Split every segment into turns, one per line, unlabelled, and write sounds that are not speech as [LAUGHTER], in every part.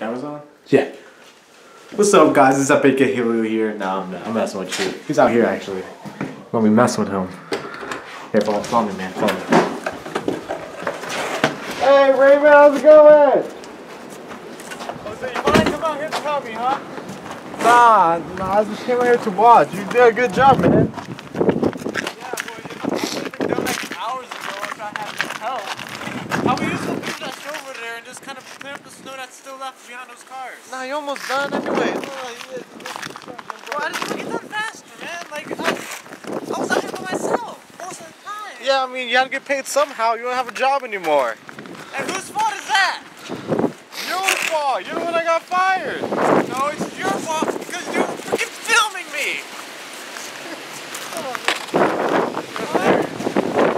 Camera's on?
Yeah.
What's up, guys? It's Epic Ejilio here. Nah, I'm, I'm messing with you. He's out here, actually. Let me mess with him. Here, follow, follow me, man. Follow me. Hey, Raymond, how's it going?
Jose, you mind come out here to help me, huh?
Nah, nah, I just came out here to watch. You did a good job, man.
Yeah, boy, you know, I would have done like hours ago if I had some help. How we used to do that show over there and just kind of clear up the snow that's still left behind those cars.
Nah, you almost done anyway.
Bro, I just want it done faster, man. Like, I, I was out here by myself most of the time.
Yeah, I mean, you had to get paid somehow. You don't have a job anymore.
And whose fault is that?
Your fault. You're the one that got fired.
No, it's your fault because you're freaking filming me.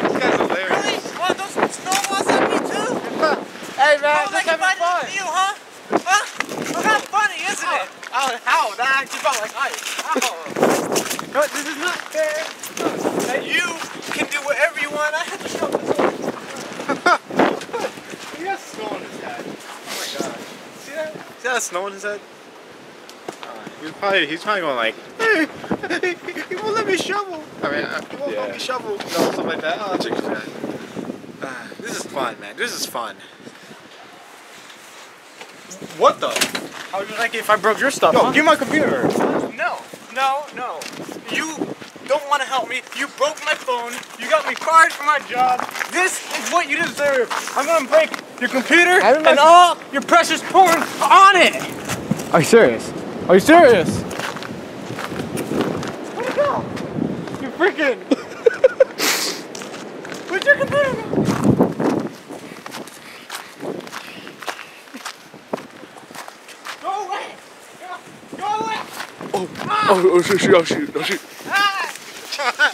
This guy's hilarious.
Really? Want those snowballs at me too?
Hey, man,
How
just
like
having
invited
fun.
to you, huh? Huh? Well, that's funny, isn't it?
Ow, how? That actually felt like ice. Ow.
No, this is not fair. That you can do whatever you want. I had to show this. [LAUGHS]
He has snow on his head. Oh my god. See that? See that snow on his head? Uh, he's probably he's probably going like, hey, hey, he won't let me shovel. I mean, uh, he won't let me shovel. No, something like that. Oh, check that. Uh, this is fun, man. This is fun. What the?
How would you like it if I broke your stuff?
Yo,
huh?
give me my computer.
No, no, no. You don't want to help me. You broke my phone. You got me fired from my job. This is what you deserve. I'm gonna break your computer and all your precious porn on it.
Are you serious? Are you serious?
Where'd it go? You freaking. [LAUGHS] Where'd your computer go? Go away! Go, go away!
Oh, oh, shoot, shoot, oh, shoot, oh, shoot.
Ah!